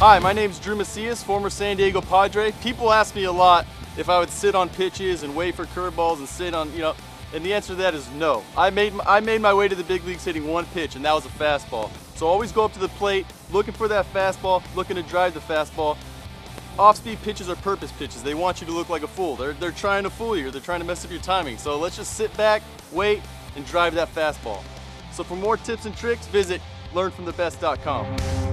Hi, my name is Drew Macias, former San Diego Padre. People ask me a lot if I would sit on pitches and wait for curveballs and sit on, you know, and the answer to that is no. I made, I made my way to the big leagues hitting one pitch, and that was a fastball. So always go up to the plate, looking for that fastball, looking to drive the fastball. Off-speed pitches are purpose pitches. They want you to look like a fool. They're, they're trying to fool you. They're trying to mess up your timing. So let's just sit back, wait, and drive that fastball. So for more tips and tricks, visit learnfromthebest.com.